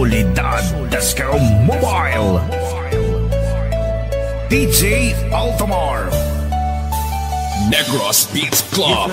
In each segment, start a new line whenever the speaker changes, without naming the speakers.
Solidad Disco Mobile. DJ Altamar. Negros Beats Club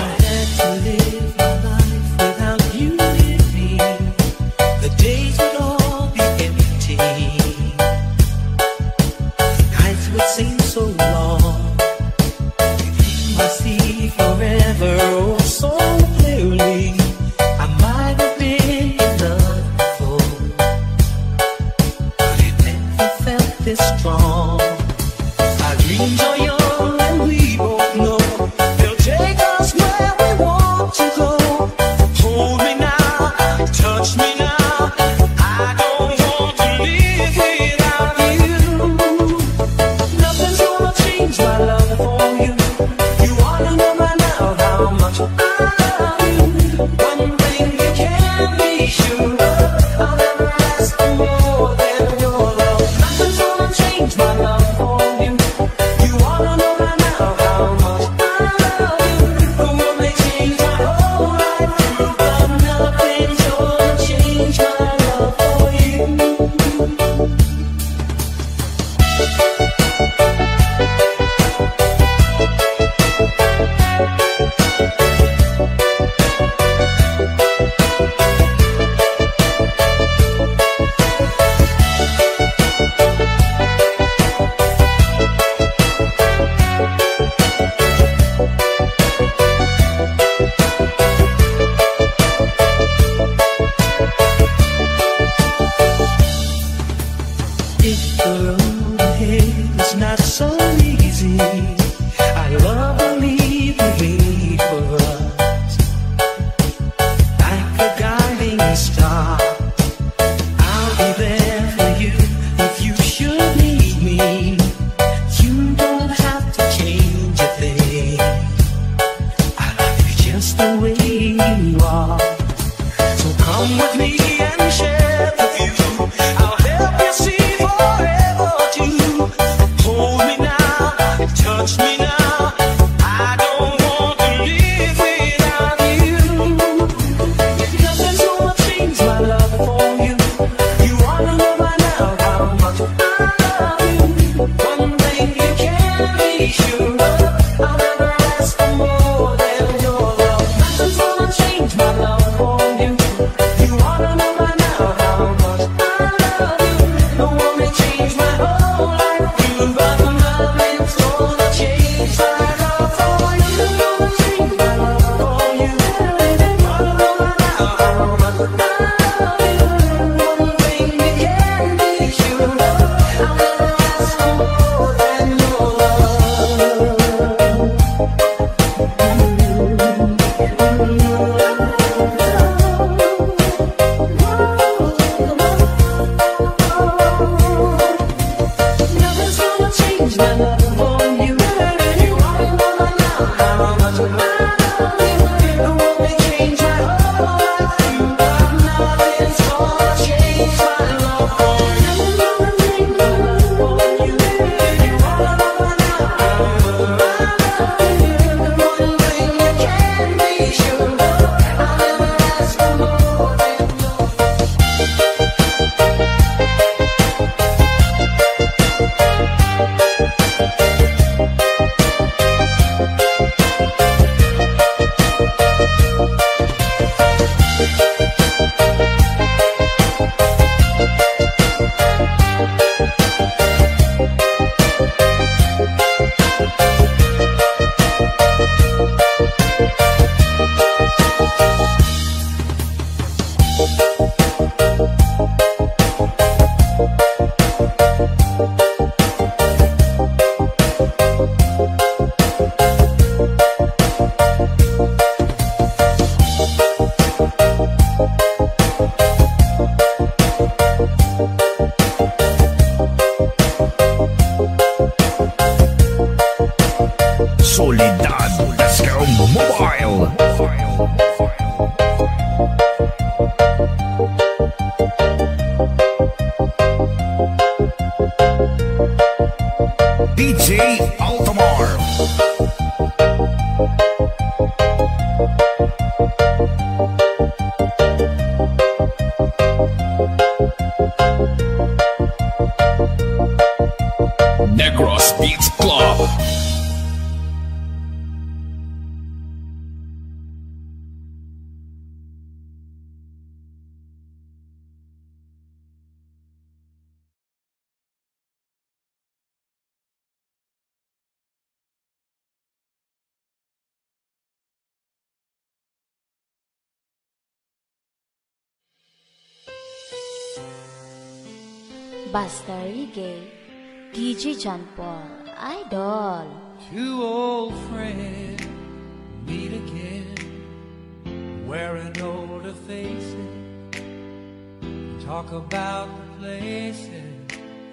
Beats Club. DJ
John Paul, Idol.
Two old friends meet again, wearing older faces, talk about the places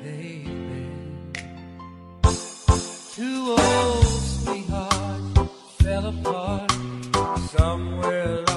they've been. Two old sweethearts fell apart somewhere.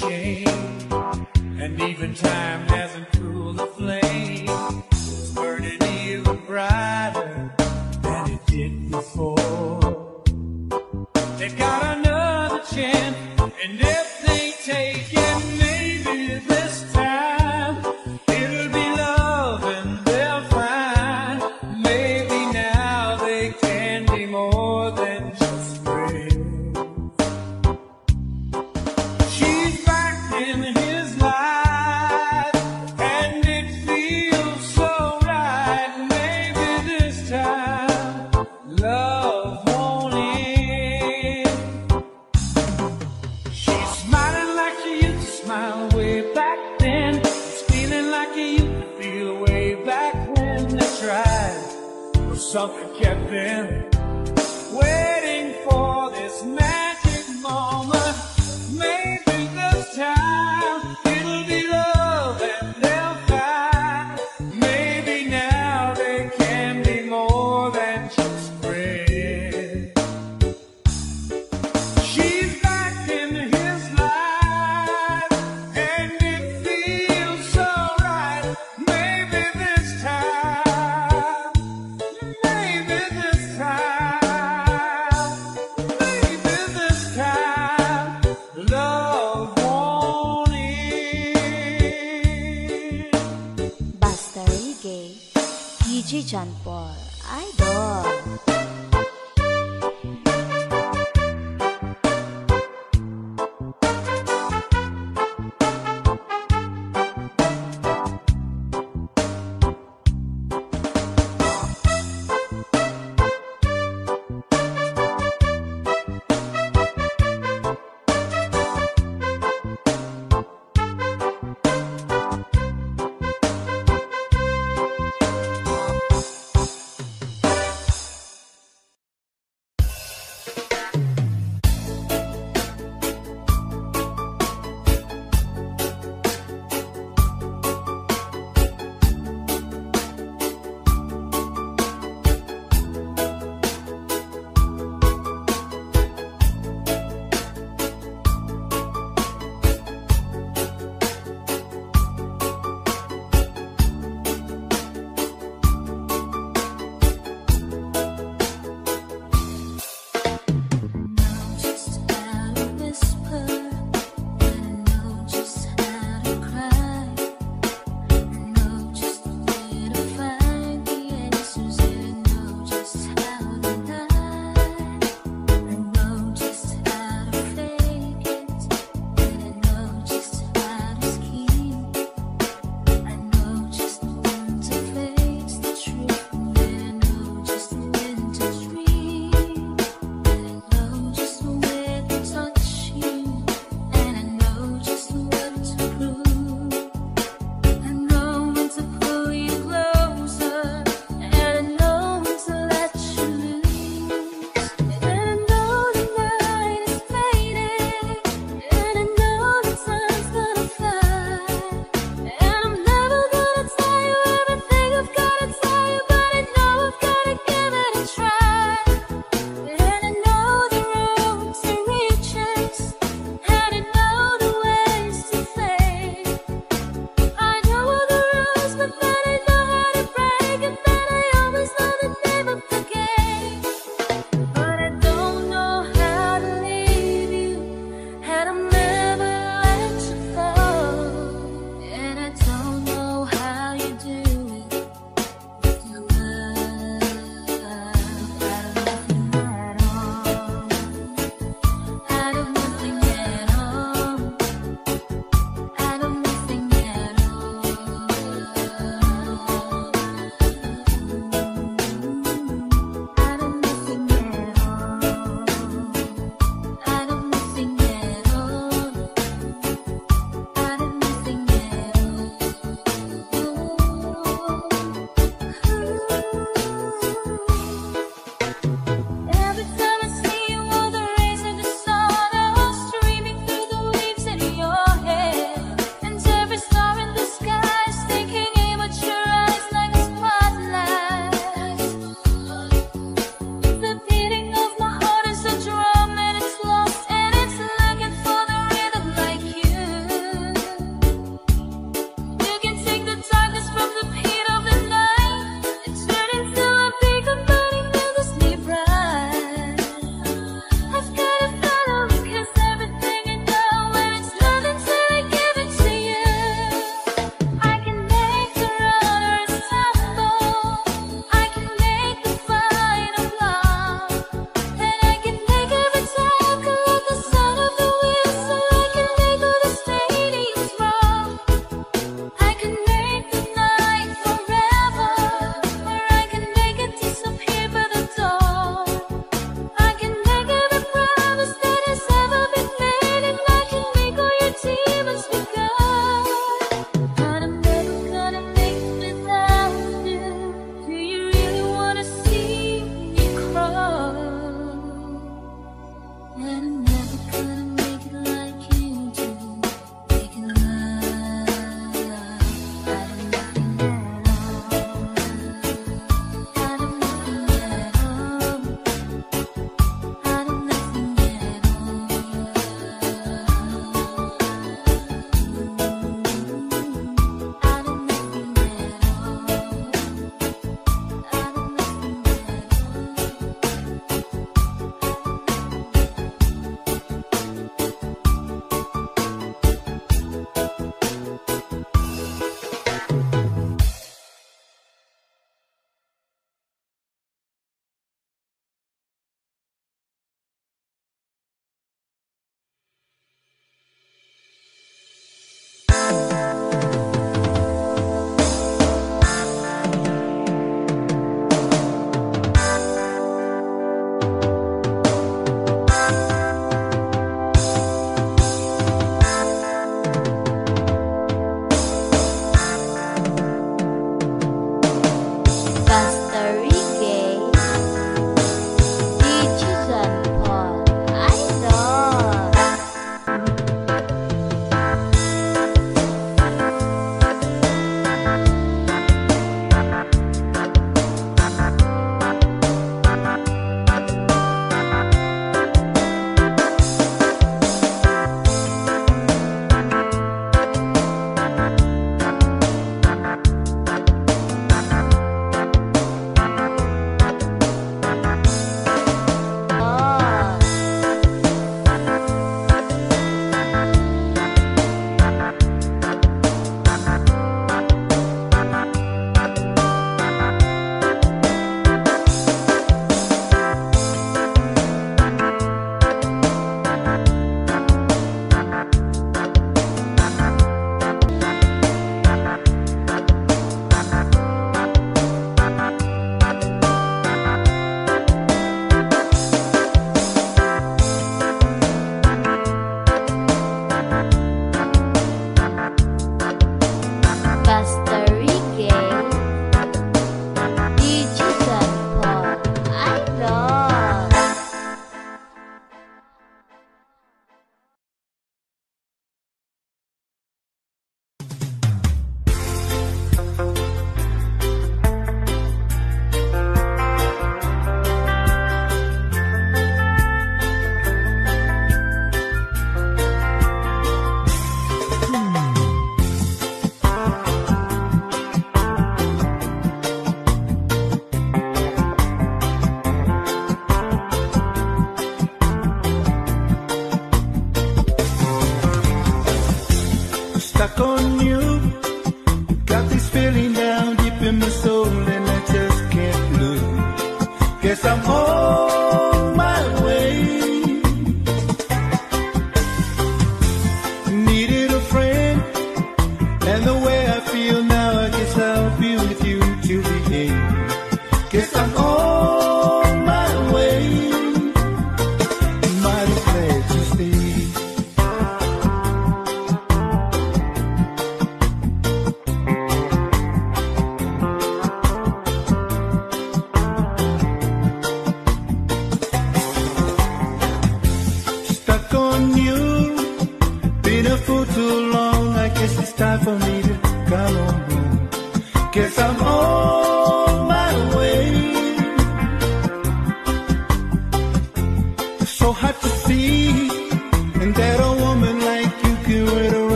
and even time.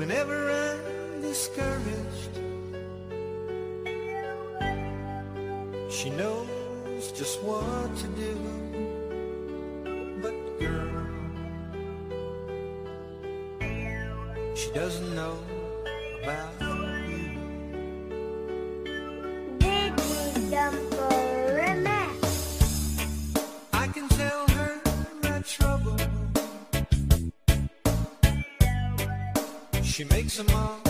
whenever I'm discouraged. She knows just what to do, but girl, she doesn't know about
什么